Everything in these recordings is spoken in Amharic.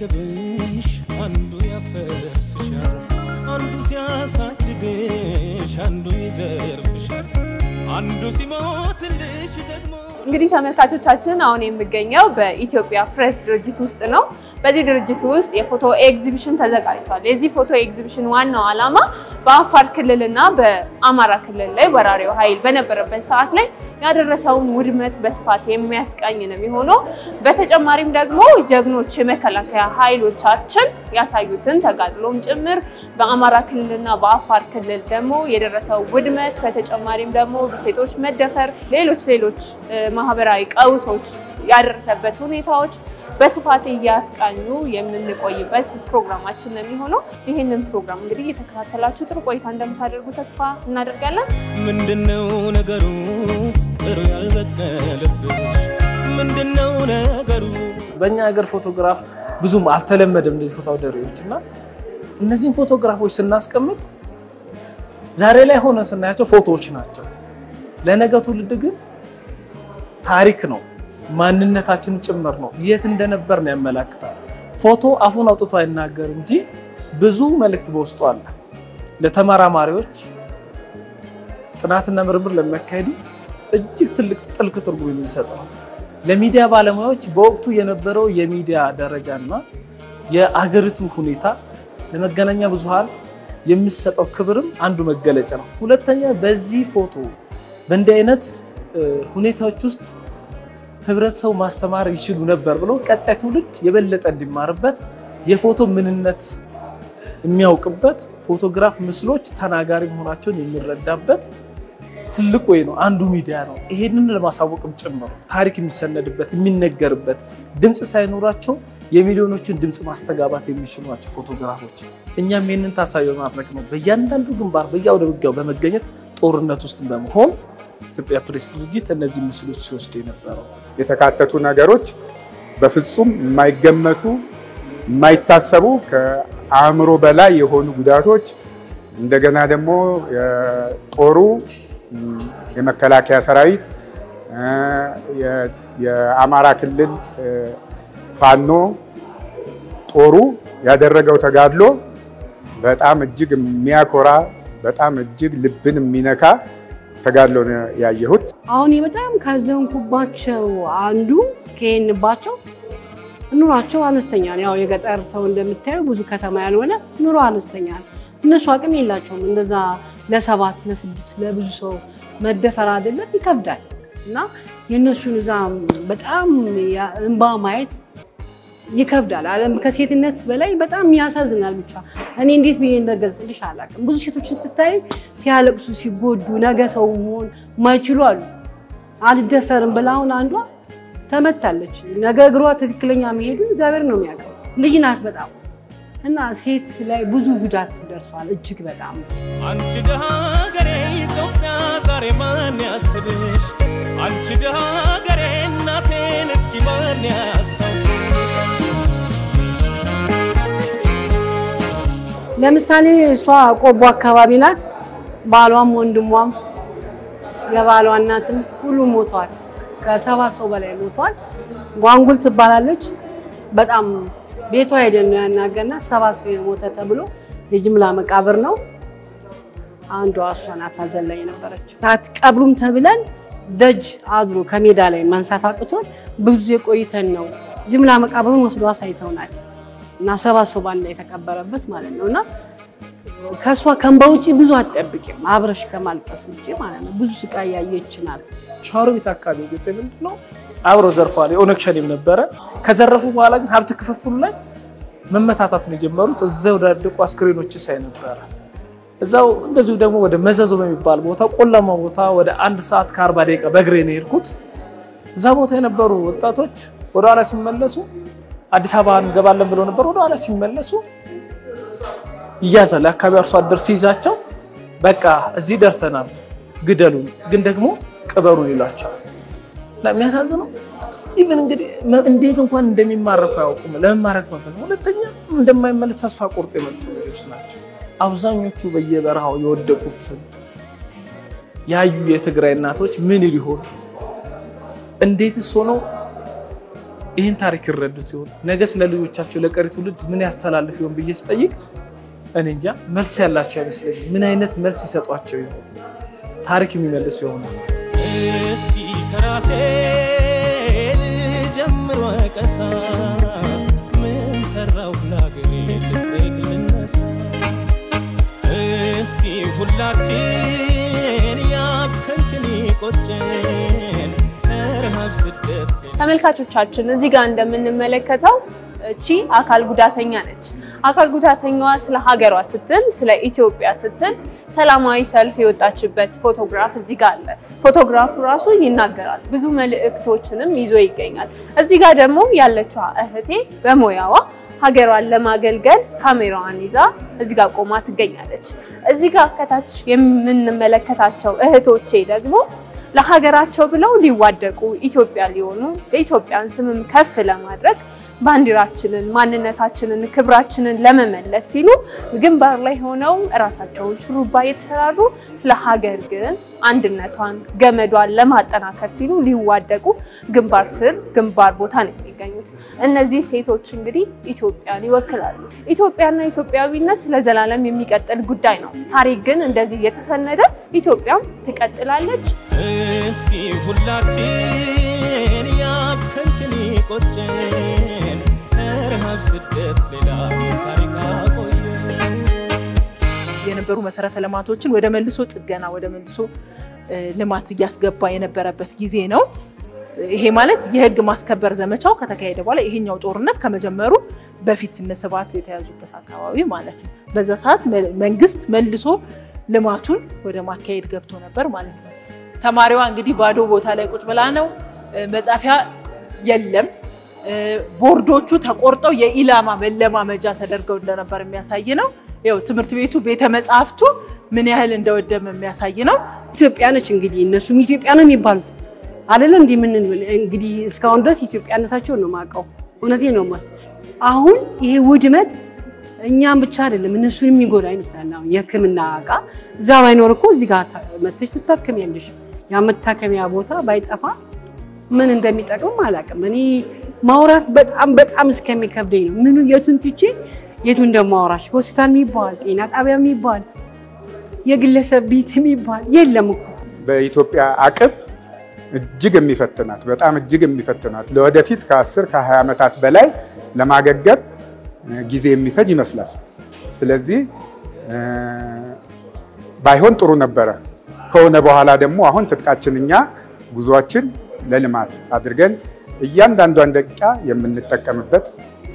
ሲንከባከብሽ አንዱ ያፈርስሻል፣ አንዱ ሲያሳድግሽ አንዱ ይዘርፍሻል፣ አንዱ ደግሞ እንግዲህ ተመልካቾቻችን አሁን የምገኘው በኢትዮጵያ ፕሬስ ድርጅት ውስጥ ነው። በዚህ ድርጅት ውስጥ የፎቶ ኤግዚቢሽን ተዘጋጅቷል። የዚህ ፎቶ ኤግዚቢሽን ዋናው ዓላማ በአፋር ክልልና በአማራ ክልል ላይ ወራሪው ኃይል በነበረበት ሰዓት ላይ ያደረሰውን ውድመት በስፋት የሚያስቃኝ ነው የሚሆነው። በተጨማሪም ደግሞ ጀግኖች የመከላከያ ኃይሎቻችን ያሳዩትን ተጋድሎም ጭምር በአማራ ክልልና በአፋር ክልል ደግሞ የደረሰው ውድመት፣ በተጨማሪም ደግሞ ሴቶች መደፈር፣ ሌሎች ሌሎች ማህበራዊ ቀውሶች ያደረሰበት ሁኔታዎች በስፋት እያስቃኙ የምንቆይበት ፕሮግራማችን ነው የሚሆነው። ይህንን ፕሮግራም እንግዲህ እየተከታተላችሁ ጥሩ ቆይታ እንደምታደርጉ ተስፋ እናደርጋለን። ምንድነው ነገሩ ጥሩ ያልበቀለብሽ ምንድነው ነገሩ? በእኛ ሀገር ፎቶግራፍ ብዙም አልተለመደም እንደዚህ ፎቶ አውደሪዎች እና እነዚህን ፎቶግራፎች ስናስቀምጥ ዛሬ ላይ ሆነ ስናያቸው ፎቶዎች ናቸው። ለነገ ትውልድ ግን ታሪክ ነው፣ ማንነታችን ጭምር ነው። የት እንደነበር ነው ያመላክታል። ፎቶ አፉን አውጥቶ አይናገር እንጂ ብዙ መልእክት በውስጡ አለ። ለተመራማሪዎች ጥናትና ምርምር ለሚያካሄዱ እጅግ ትልቅ ጥልቅ ትርጉም የሚሰጥ ነው። ለሚዲያ ባለሙያዎች በወቅቱ የነበረው የሚዲያ ደረጃና የአገሪቱ ሁኔታ ለመገናኛ ብዙሃን የሚሰጠው ክብርም አንዱ መገለጫ ነው። ሁለተኛ በዚህ ፎቶ በእንዲህ አይነት ሁኔታዎች ውስጥ ህብረተሰቡ ማስተማር ይችሉ ነበር ብሎ ቀጣይ ትውልድ የበለጠ እንዲማርበት የፎቶ ምንነት የሚያውቅበት ፎቶግራፍ ምስሎች ተናጋሪ መሆናቸውን የሚረዳበት ትልቅ ወይ ነው አንዱ ሚዲያ ነው። ይሄንን ለማሳወቅም ጭምር ታሪክ የሚሰነድበት የሚነገርበት ድምፅ ሳይኖራቸው የሚሊዮኖችን ድምፅ ማስተጋባት የሚችሉ ናቸው ፎቶግራፎች። እኛም ይህንን ታሳቢ በማድረግ ነው በእያንዳንዱ ግንባር በየአውደ ውጊያው በመገኘት ጦርነት ውስጥ በመሆን ኢትዮጵያ ፕሬስ ድርጅት እነዚህ ምስሎች ሲወስድ የነበረው? የተካተቱ ነገሮች በፍጹም የማይገመቱ የማይታሰቡ ከአእምሮ በላይ የሆኑ ጉዳቶች እንደገና ደግሞ የጦሩ የመከላከያ ሰራዊት የአማራ ክልል ፋኖ ጦሩ ያደረገው ተጋድሎ በጣም እጅግ የሚያኮራ በጣም እጅግ ልብን የሚነካ ተጋድሎ ነው ያየሁት። አሁን በጣም ካዘንኩባቸው አንዱ ከሄንባቸው ኑሯቸው አነስተኛ ነው። ያው የገጠር ሰው እንደምታየው ብዙ ከተማ ያልሆነ ኑሮ አነስተኛ ነው። እነሱ አቅም የላቸውም። እንደዛ ለሰባት ለስድስት ለብዙ ሰው መደፈር አይደለም ይከብዳል። እና የእነሱን እዛ በጣም እንባ ማየት ይከብዳል። አለም ከሴትነት በላይ በጣም ያሳዝናል። ብቻ እኔ እንዴት ብዬ እንደገልጽልሽ አላውቅም። ብዙ ሴቶችን ስታይ ሲያለቅሱ ሲጎዱ ነገ ሰው መሆን ማይችሉ አሉ። አልደፈርም ብላ አሁን አንዷ ተመታለች። ነገ እግሯ ትክክለኛ መሄዱ እግዚአብሔር ነው የሚያውቀው። ልጅ ናት በጣም እና ሴት ላይ ብዙ ጉዳት ደርሷል። እጅግ በጣም አንቺ ደሃ ኢትዮጵያ ዛሬ ማን ያስብሽ? አንቺ ደሃ እናቴን እስኪ ማን ያስታውስሽ? ለምሳሌ እሷ ቆቦ አካባቢ ናት። ባሏም ወንድሟም የባሏ እናትም ሁሉም ሞተዋል። ከሰባት ሰው በላይ ሞተዋል። ጓንጉል ትባላለች። በጣም ቤቷ ሄደን ነው ያናገርናት። ሰባት ሰው የሞተ ተብሎ የጅምላ መቃብር ነው። አንዷ እሷ ናት ሀዘን ላይ የነበረችው። አትቀብሩም ተብለን ደጅ አድሮ ከሜዳ ላይ ማንሳት አቅቶን ብዙ ቆይተን ነው ጅምላ መቃብሩን ወስዶ አሳይተውናል። እና ባንድ ላይ የተቀበረበት ማለት ነው። እና ከእሷ ከእንባ ውጭ ብዙ አትጠብቂም፣ አብረሽ ከማልቀስ ውጭ ማለት ነው። ብዙ ስቃይ ያየች ናት። ሸዋሮቢት አካባቢ ገጠ ምንድን ነው አብረው ዘርፈዋል። የኦነግ ሸኔም ነበረ። ከዘረፉ በኋላ ግን ሀብት ክፍፍሉ ላይ መመታታት ነው የጀመሩት። እዛው ወዳደቁ አስክሬኖች ሳይ ነበረ። እዛው እንደዚሁ ደግሞ ወደ መዘዞ በሚባል ቦታ ቆላማ ቦታ ወደ አንድ ሰዓት ከአርባ ደቂቃ በእግሬ ነው የሄድኩት። እዛ ቦታ የነበሩ ወጣቶች ወደኋላ ሲመለሱ አዲስ አበባ እንገባለን ብለው ነበር። ወደኋላ ሲመለሱ ይያዛል። የአካባቢ አርሶ አደር ሲይዛቸው በቃ እዚህ ደርሰናል፣ ግደሉን፣ ግን ደግሞ ቅበሩን ይሏቸዋል። እና የሚያሳዝነው even እንግዲህ እንዴት እንኳን እንደሚማረኩ አያውቁም። ለመማረክ መፈል ሁለተኛ እንደማይመለስ ተስፋ ቆርጦ የመጡ ልጆች ናቸው። አብዛኞቹ በየበረሃው የወደቁት ያዩ የትግራይ እናቶች ምን ሊሆን እንዴትስ ሆነው ይህን ታሪክ ይረዱት ይሆን? ነገ ስለ ልጆቻቸው ለቀሪ ትውልድ ምን ያስተላልፍ ይሆን ብዬ ስጠይቅ እኔ እንጃ መልስ ያላቸው አይመስለኝም። ምን አይነት መልስ ይሰጧቸው ይሆን? ታሪክ የሚመልስ ይሆናል። እስኪ ከራሴ ልጀምር ወቀሳ ምን ሰራው እስኪ ሁላችን ረሃብ ስደት ተመልካቾቻችን እዚህ ጋር እንደምንመለከተው እቺ አካል ጉዳተኛ ነች። አካል ጉዳተኛዋ ስለ ሀገሯ ስትል ስለ ኢትዮጵያ ስትል ሰላማዊ ሰልፍ የወጣችበት ፎቶግራፍ እዚህ ጋር አለ። ፎቶግራፉ ራሱ ይናገራል፣ ብዙ መልእክቶችንም ይዞ ይገኛል። እዚህ ጋር ደግሞ ያለችዋ እህቴ በሙያዋ ሀገሯን ለማገልገል ካሜራዋን ይዛ እዚህ ጋር ቆማ ትገኛለች። እዚህ ጋር ከታች የምንመለከታቸው እህቶቼ ደግሞ ለሀገራቸው ብለው ሊዋደቁ ኢትዮጵያ ሊሆኑ የኢትዮጵያን ስምም ከፍ ለማድረግ ባንዲራችንን፣ ማንነታችንን፣ ክብራችንን ለመመለስ ሲሉ ግንባር ላይ ሆነው እራሳቸውን ሹሩባ የተሰራሩ ስለ ሀገር ግን አንድነቷን ገመዷን ለማጠናከር ሲሉ ሊዋደቁ ግንባር ስር ግንባር ቦታ ነው የሚገኙት። እነዚህ ሴቶች እንግዲህ ኢትዮጵያን ይወክላሉ። ኢትዮጵያና ኢትዮጵያዊነት ለዘላለም የሚቀጥል ጉዳይ ነው። ታሪክ ግን እንደዚህ የተሰነደ ኢትዮጵያም ትቀጥላለች። እስኪ ሁላችን ያብከንክን ቆጨን ረሃብ ስደት ሌላ ታሪክ አቆየን የነበሩ መሰረተ ልማቶችን ወደ መልሶ ጥገና ወደ መልሶ ልማት እያስገባ የነበረበት ጊዜ ነው። ይሄ ማለት የህግ ማስከበር ዘመቻው ከተካሄደ በኋላ ይሄኛው ጦርነት ከመጀመሩ በፊት እነ ስብሐት የተያዙበት አካባቢ ማለት ነው። በዛ ሰዓት መንግስት መልሶ ልማቱን ወደ ማካሄድ ገብቶ ነበር ማለት ነው። ተማሪዋ እንግዲህ ባዶ ቦታ ላይ ቁጭ ብላ ነው። መጻፊያ የለም። ቦርዶቹ ተቆርጠው የኢላማ መለማመጃ ተደርገው እንደነበር የሚያሳይ ነው። ያው ትምህርት ቤቱ ቤተ መጽሐፍቱ ምን ያህል እንደወደመ የሚያሳይ ነው። ኢትዮጵያ ነች እንግዲህ እነሱም ኢትዮጵያ ነው የሚባሉት አይደለ እንዲህ ምን እንግዲህ እስካሁን ድረስ ኢትዮጵያነታቸውን ነው የማውቀው። እውነቴ ነው አሁን ይሄ ውድመት እኛም ብቻ አይደለም እነሱን የሚጎዳ ይመስላል። አሁን የሕክምና እቃ እዛ ባይኖር እኮ እዚህ ጋር መተሽ ትታከሚያለሽ። ያ መታከሚያ ቦታ ባይጠፋ ምን እንደሚጠቅም አላውቅም። እኔ ማውራት በጣም በጣም እስከሚከብደኝ ነው። ምኑ የቱን ትቼ የቱ እንደማወራሽ ሆስፒታል የሚባል ጤና ጣቢያ የሚባል የግለሰብ ቤት የሚባል የለም እኮ በኢትዮጵያ አቅም እጅግ የሚፈትናት በጣም እጅግ የሚፈትናት ለወደፊት ከ10 ከ20 ዓመታት በላይ ለማገገም እ፣ ጊዜ የሚፈጅ ይመስላል። ስለዚህ ባይሆን ጥሩ ነበረ። ከሆነ በኋላ ደግሞ አሁን ትጥቃችን እኛ ጉዟችን ለልማት አድርገን እያንዳንዷን ደቂቃ የምንጠቀምበት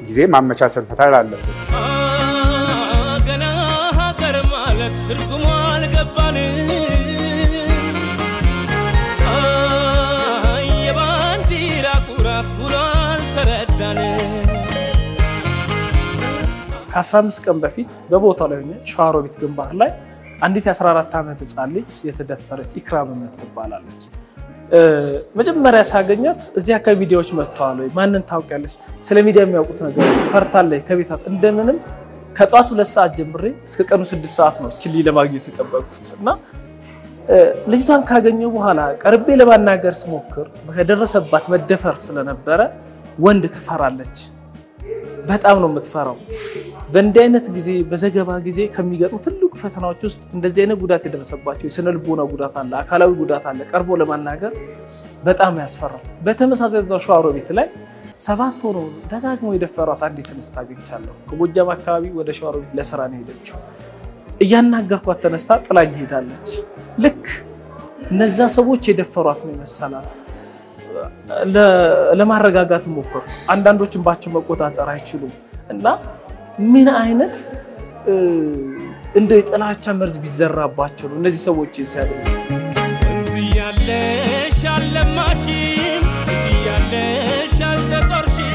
ጊዜ ማመቻቸት መቻል አለብን። ገና ሀገር ማለት ትርጉሙ አልገባንም። የባንዲራ ኩራት ውሎ አልተረዳንም። ከ15 ቀን በፊት በቦታው ላይ ሆኜ ሸዋሮቢት ግንባር ላይ አንዲት የ14 ዓመት ህፃን ልጅ የተደፈረች ኢክራም የምትባላለች መጀመሪያ ሳገኛት እዚህ አካባቢ ሚዲያዎች መጥተዋል ወይ ማንን ታውቂያለች? ስለ ሚዲያ የሚያውቁት ነገር ፈርታለች። ከቤታት እንደምንም ከጠዋት ሁለት ሰዓት ጀምሬ እስከ ቀኑ ስድስት ሰዓት ነው ችሊ ለማግኘት የጠበቁት እና ልጅቷን ካገኘው በኋላ ቀርቤ ለማናገር ስሞክር ከደረሰባት መደፈር ስለነበረ ወንድ ትፈራለች። በጣም ነው የምትፈራው። በእንዲህ አይነት ጊዜ በዘገባ ጊዜ ከሚገጥሙ ትልቁ ፈተናዎች ውስጥ እንደዚህ አይነት ጉዳት የደረሰባቸው የስነ ልቦና ጉዳት አለ፣ አካላዊ ጉዳት አለ። ቀርቦ ለማናገር በጣም ያስፈራል። በተመሳሳይ እዛው ሸዋሮቢት ላይ ሰባት ሆኖ ደጋግሞ የደፈሯት አንዲት እንስት አግኝቻለሁ። ከጎጃም አካባቢ ወደ ሸዋሮቢት ለስራ ነው የሄደችው። እያናገርኳት ተነስታ ጥላኝ ሄዳለች። ልክ እነዛ ሰዎች የደፈሯት ነው የመሰላት። ለማረጋጋት ሞክር። አንዳንዶች እንባቸው መቆጣጠር አይችሉም እና ምን አይነት እንደ የጥላቻ መርዝ ቢዘራባቸው ነው እነዚህ ሰዎች ሲያደርጉ ወንዝ እያለሽ አልለማሽም፣ ልጅ እያለሽ አልተጦርሽም።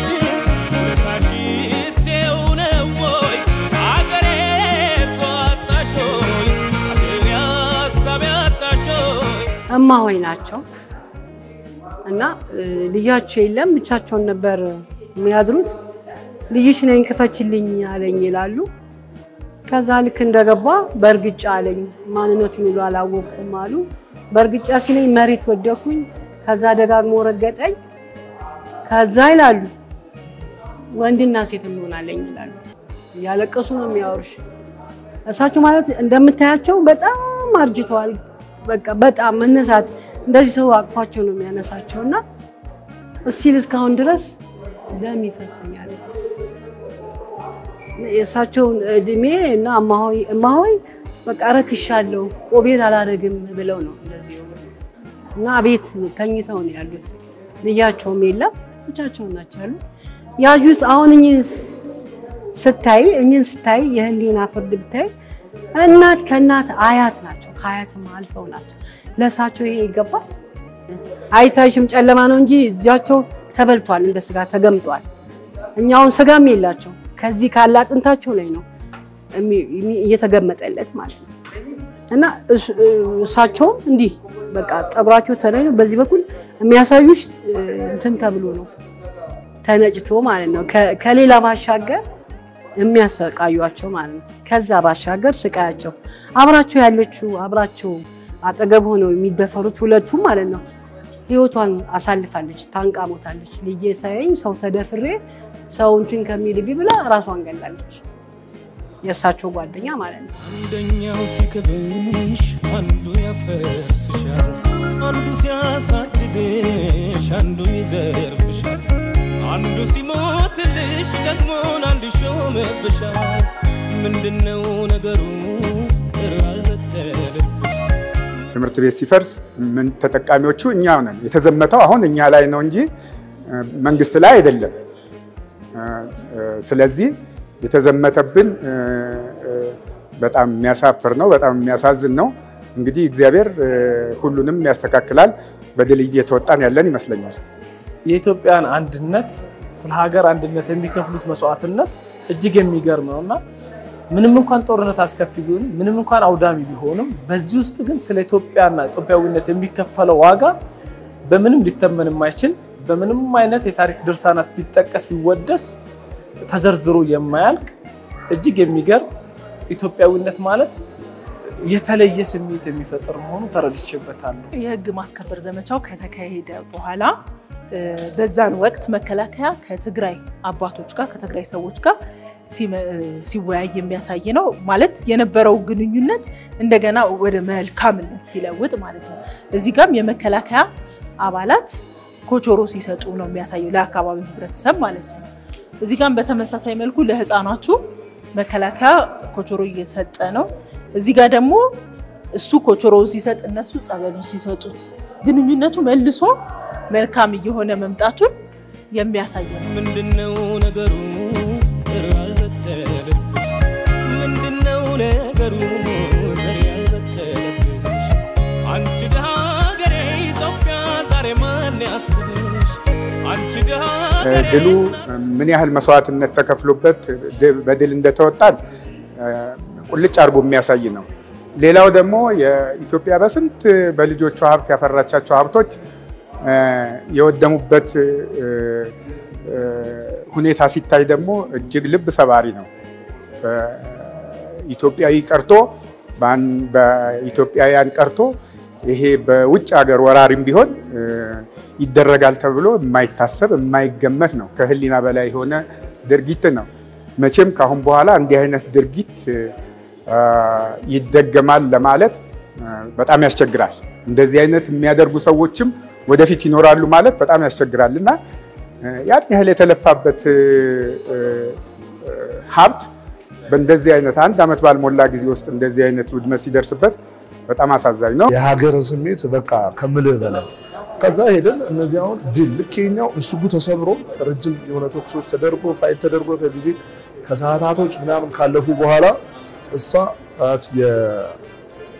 እማ ሆይ ናቸው እና ልጃቸው የለም ብቻቸውን ነበር የሚያድሩት። ልጅሽ ነኝ ክፈችልኝ አለኝ ይላሉ። ከዛ ልክ እንደገባ በእርግጫ አለኝ። ማንነቱን ሁሉ አላወቅኩም አሉ። በእርግጫ ሲለኝ መሬት ወደኩኝ። ከዛ ደጋግሞ ረገጠኝ። ከዛ ይላሉ ወንድና ሴት እንሆናለን ይላሉ። እያለቀሱ ነው የሚያወሩሽ። እሳቸው ማለት እንደምታያቸው በጣም አርጅተዋል። በቃ በጣም መነሳት እንደዚህ ሰው አቅፏቸው ነው የሚያነሳቸው እና እስቲል እስካሁን ድረስ ደም ይፈሰኛል። የእሳቸውን እድሜ እና እማሆይ እማሆይ በቃ ረክሻለሁ ቆቤን አላደርግም ብለው ነው እንደዚህ እና ቤት ተኝተው ነው ያሉት። ልያቸውም የለም ብቻቸውን ናቸው ያሉት። ያጁት አሁን እኚህን ስታይ እኚህን ስታይ የህሊና ፍርድ ብታይ እናት ከእናት አያት ናቸው፣ ከአያትም አልፈው ናቸው። ለእሳቸው ይሄ ይገባል? አይታይሽም ጨለማ ነው እንጂ እጃቸው ተበልቷል፣ እንደ ስጋ ተገምጧል። እኛውን ስጋም የላቸው ከዚህ ካለ አጥንታቸው ላይ ነው እየተገመጠለት ማለት ነው። እና እሳቸውም እንዲህ በቃ ጠጉራቸው ተለይ በዚህ በኩል የሚያሳዩሽ እንትን ተብሎ ነው ተነጭቶ ማለት ነው። ከሌላ ባሻገር የሚያሰቃዩቸው ማለት ነው። ከዛ ባሻገር ስቃያቸው አብራቸው ያለችው አብራቸው አጠገብ ሆነው የሚደፈሩት ሁለቱም ማለት ነው ህይወቷን አሳልፋለች። ታንቃ ሞታለች። ልጄ ሳይኝ ሰው ተደፍሬ ሰው እንትን ከሚልብኝ ብላ ራሷን ገላለች። የእሳቸው ጓደኛ ማለት ነው። አንደኛው ሲክብሽ አንዱ ያፈርስሻል፣ አንዱ ሲያሳድግሽ አንዱ ይዘርፍሻል፣ አንዱ ሲሞትልሽ ደግሞን አንዱ ይሾምብሻል። ምንድነው ነገሩ ትምህርት ቤት ሲፈርስ ምን ተጠቃሚዎቹ እኛው ነን። የተዘመተው አሁን እኛ ላይ ነው እንጂ መንግስት ላይ አይደለም። ስለዚህ የተዘመተብን በጣም የሚያሳፍር ነው፣ በጣም የሚያሳዝን ነው። እንግዲህ እግዚአብሔር ሁሉንም ያስተካክላል። በድል እየተወጣን ያለን ይመስለኛል። የኢትዮጵያን አንድነት ስለ ሀገር አንድነት የሚከፍሉት መስዋዕትነት እጅግ የሚገርም ነው እና ምንም እንኳን ጦርነት አስከፊ ቢሆንም ምንም እንኳን አውዳሚ ቢሆንም በዚህ ውስጥ ግን ስለ ኢትዮጵያና ኢትዮጵያዊነት የሚከፈለው ዋጋ በምንም ሊተመን የማይችል በምንም አይነት የታሪክ ድርሳናት ቢጠቀስ ቢወደስ ተዘርዝሮ የማያልቅ እጅግ የሚገርም ኢትዮጵያዊነት ማለት የተለየ ስሜት የሚፈጥር መሆኑ ተረድቼበታለሁ። የህግ ማስከበር ዘመቻው ከተካሄደ በኋላ በዛን ወቅት መከላከያ ከትግራይ አባቶች ጋር ከትግራይ ሰዎች ጋር ሲወያይ የሚያሳይ ነው። ማለት የነበረው ግንኙነት እንደገና ወደ መልካምነት ሲለውጥ ማለት ነው። እዚህ ጋም የመከላከያ አባላት ኮቾሮ ሲሰጡ ነው የሚያሳየው ለአካባቢው ህብረተሰብ ማለት ነው። እዚህ ጋም በተመሳሳይ መልኩ ለህፃናቱ መከላከያ ኮቾሮ እየሰጠ ነው። እዚህ ጋር ደግሞ እሱ ኮቾሮ ሲሰጥ እነሱ ጸበሉን ሲሰጡት ግንኙነቱ መልሶ መልካም እየሆነ መምጣቱን የሚያሳይ ነው። ምንድነው ነገሩ ነገሩ ዘር ያልበተለብሽ አንቺ ሀገሬ ኢትዮጵያ ዛሬ ማን ያስብሽ አንቺ ሀገሬ ድሉ ምን ያህል መስዋዕትነት ተከፍሎበት በድል እንደተወጣን ቁልጭ አድርጎ የሚያሳይ ነው። ሌላው ደግሞ የኢትዮጵያ በስንት በልጆቿ ሀብት ያፈራቻቸው ሀብቶች የወደሙበት ሁኔታ ሲታይ ደግሞ እጅግ ልብ ሰባሪ ነው። ኢትዮጵያዊ ቀርቶ በኢትዮጵያውያን ቀርቶ ይሄ በውጭ ሀገር ወራሪም ቢሆን ይደረጋል ተብሎ የማይታሰብ የማይገመት ነው። ከህሊና በላይ የሆነ ድርጊት ነው። መቼም ከአሁን በኋላ እንዲህ አይነት ድርጊት ይደገማል ለማለት በጣም ያስቸግራል። እንደዚህ አይነት የሚያደርጉ ሰዎችም ወደፊት ይኖራሉ ማለት በጣም ያስቸግራል እና ያን ያህል የተለፋበት ሀብት በእንደዚህ አይነት አንድ ዓመት ባልሞላ ጊዜ ውስጥ እንደዚህ አይነት ውድመት ሲደርስበት በጣም አሳዛኝ ነው። የሀገር ስሜት በቃ ከምልህ በላይ ከዛ ሄደን እነዚህ አሁን ድል ልክ የኛው ምሽጉ ተሰብሮ ረጅም የሆነ ተኩሶች ተደርጎ fight ተደርጎ ከጊዜ ከሰዓታቶች ምናምን ካለፉ በኋላ እሷ ት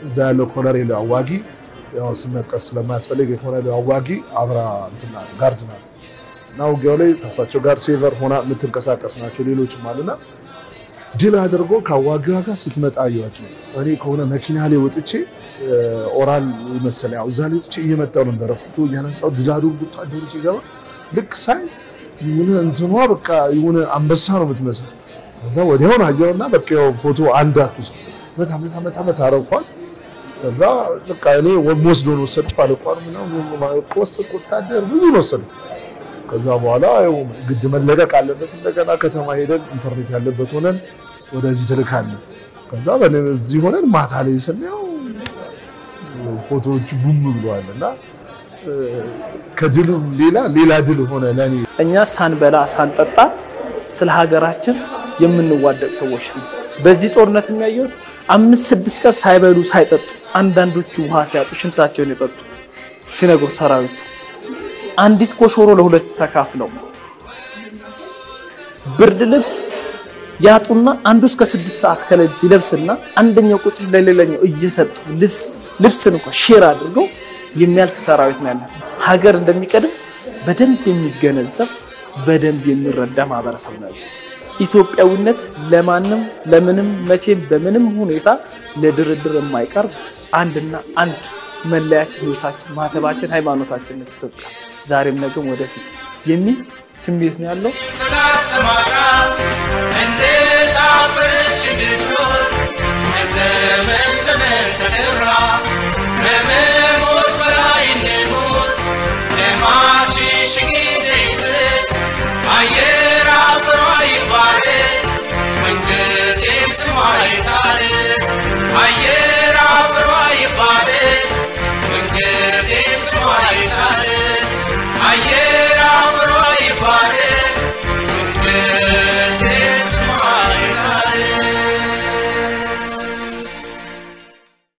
እዛ ያለው ኮሎኔል አዋጊ ያው ስም መጥቀስ ስለማያስፈልግ የኮሎኔል አዋጊ አብራ እንትን guard ናት እና ውጊያው ላይ ከእሳቸው ጋር ሴቨር ሆና የምትንቀሳቀስ ናቸው። ሌሎችም አሉና ድል አድርጎ ከአዋጊዋ ጋር ስትመጣ አየኋቸው። እኔ ከሆነ መኪና ላይ ወጥቼ ኦራል መሰለ ያው እዛ ላይ ወጥቼ እየመጣሁ ነበረ ፎቶ እያነሳሁ ድላዱ ወታደሩ ሲገባ ልክ ሳይ የሆነ እንትኗ በቃ የሆነ አንበሳ ነው የምትመስል። ከዛ ወዲያውን አየሁና በቃ ያው ፎቶ አንድ አትውስጥ መታ መታ መታ መታ አረኳት። ከዛ በቃ እኔ ወስዶ ነው ወሰድኩ። አለቋን ምናምን ወሰድኩ። ወታደር ብዙ ነው ወሰድኩ። ከዛ በኋላ ግድ መለቀቅ አለበት። እንደገና ከተማ ሄደን ኢንተርኔት ያለበት ሆነን ወደዚህ ትልካለን። ከዛ በዚህ ሆነን ማታ ላይ ስናየው ፎቶዎቹ ቡም ብለዋል እና ከድሉ ሌላ ሌላ ድል ሆነ ለኔ። እኛ ሳንበላ ሳንጠጣ ስለ ሀገራችን የምንዋደቅ ሰዎች ነው። በዚህ ጦርነት የሚያየሁት አምስት ስድስት ቀን ሳይበሉ ሳይጠጡ አንዳንዶቹ ውሃ ሲያጡ ሽንታቸውን የጠጡ ሲነግሩ ሰራዊቱ አንዲት ኮሾሮ ለሁለት ተካፍለው ብርድ ልብስ ያጡና አንዱ እስከ ስድስት ሰዓት ከሌሊቱ ይለብስና አንደኛው ቁጭ ለሌላኛው እየሰጡ ልብስ ልብስን እንኳን share አድርገው የሚያልፍ ሰራዊት ነው ያለን። ሀገር እንደሚቀድም በደንብ የሚገነዘብ በደንብ የሚረዳ ማህበረሰብ ነው ኢትዮጵያዊነት ለማንም ለምንም መቼም በምንም ሁኔታ ለድርድር የማይቀርብ አንድና አንድ መለያችን፣ ህይወታችን፣ ማተባችን፣ ሃይማኖታችን ነች ኢትዮጵያ ዛሬም ነገም ወደፊት የሚል ስሜት ነው ያለው።